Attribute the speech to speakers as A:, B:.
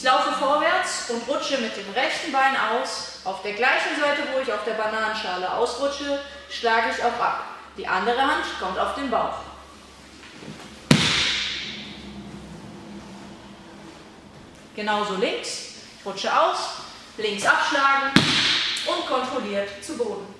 A: Ich laufe vorwärts und rutsche mit dem rechten Bein aus. Auf der gleichen Seite, wo ich auf der Bananenschale ausrutsche, schlage ich auch ab. Die andere Hand kommt auf den Bauch. Genauso links, rutsche aus, links abschlagen und kontrolliert zu Boden.